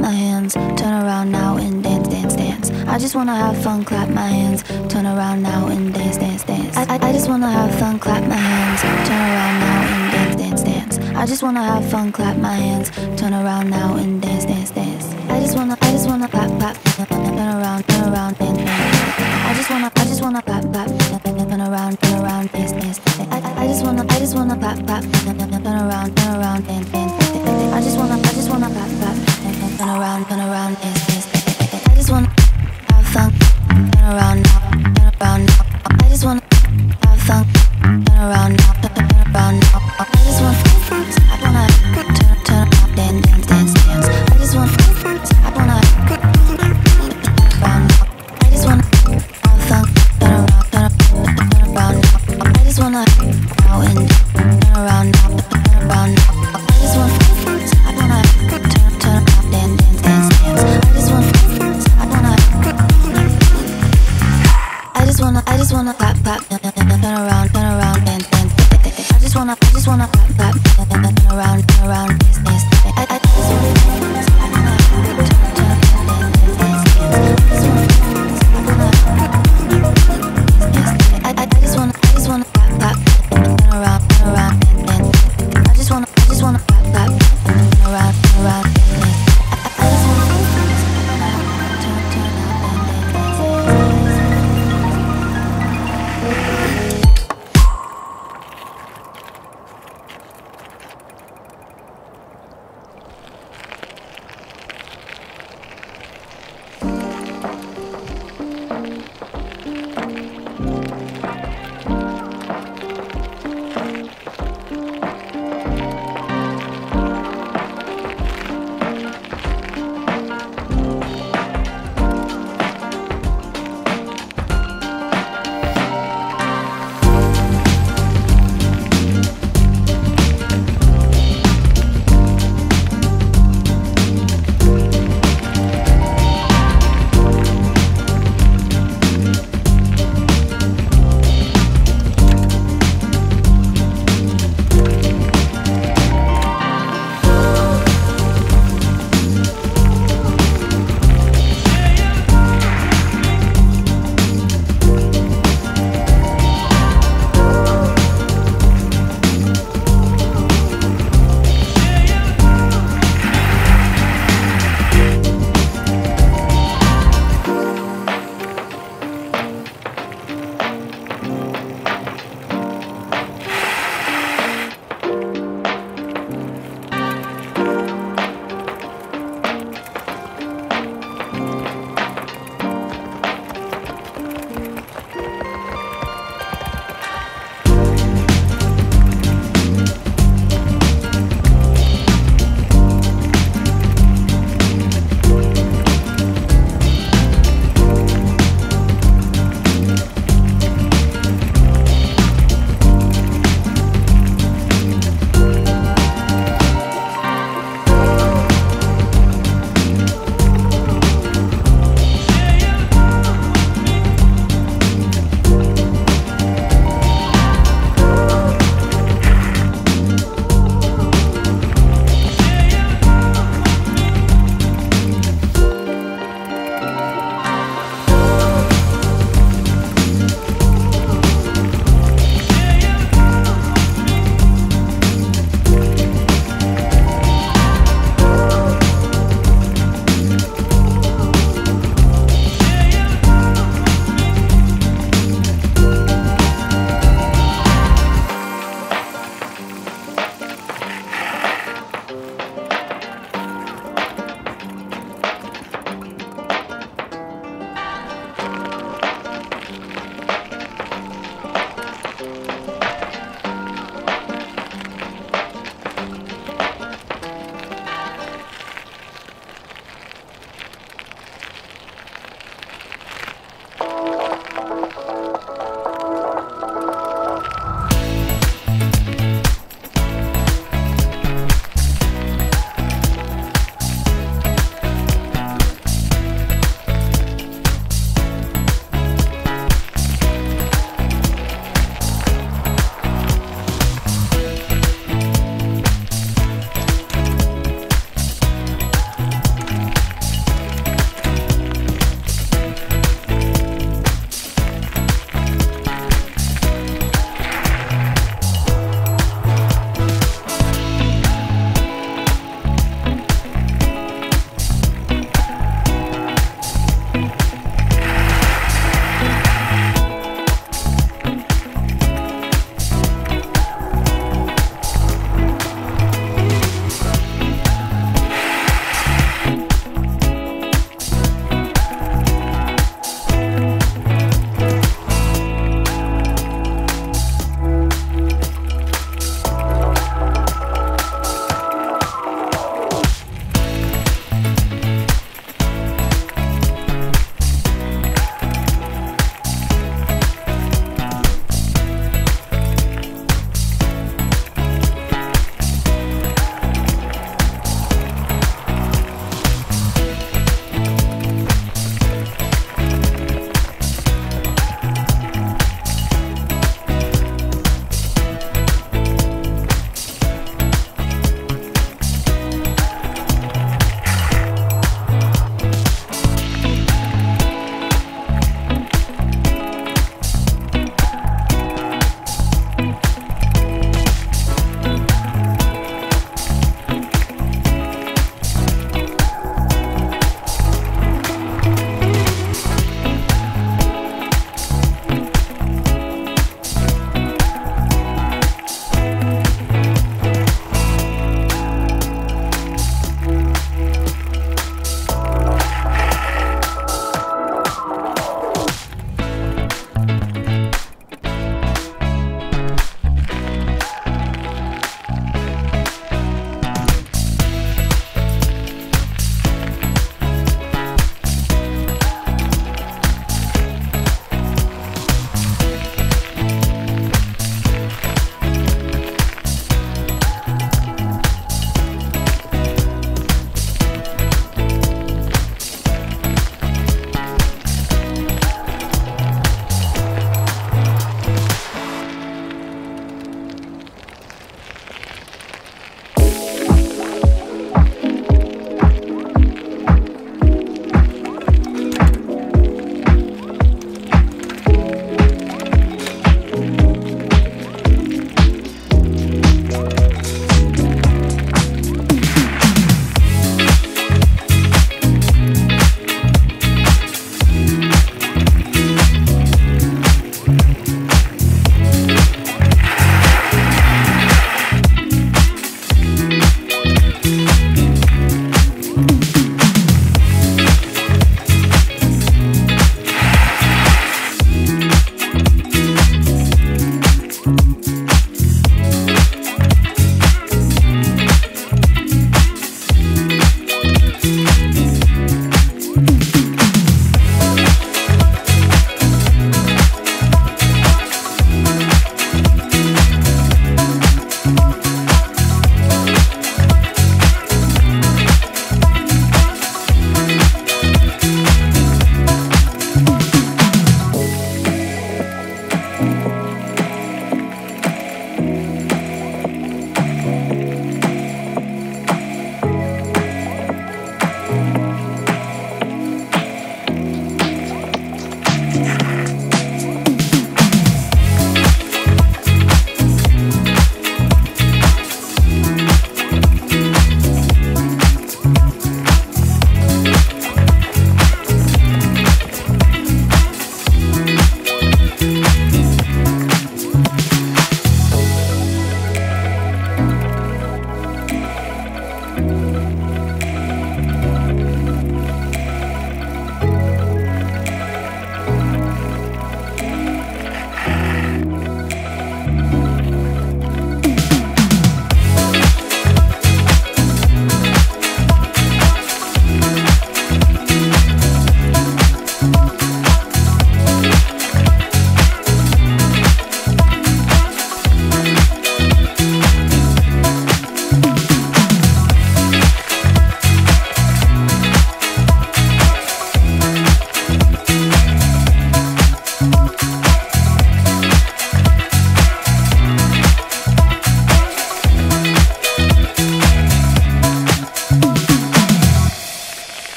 my hands, turn around now and dance, dance, dance. I just wanna have fun, clap my hands, turn around now and dance, dance, dance. I, I, I just wanna have fun, clap my hands, turn around now and dance, dance, dance. I just wanna have fun, clap my hands, turn around now and dance, dance, dance. I just wanna, I just wanna clap, clap, turn around, turn around, dance, dance. I just wanna, I just wanna clap, clap, turn around, turn around, dance, dance. I, I, I just wanna, I just wanna clap, clap, turn around, turn around, just wanna, I just wanna clap, clap, turn around, turn around, dance, dance. I just wanna, I just wanna clap, clap, turn around, turn around, dance. I, I just wanna,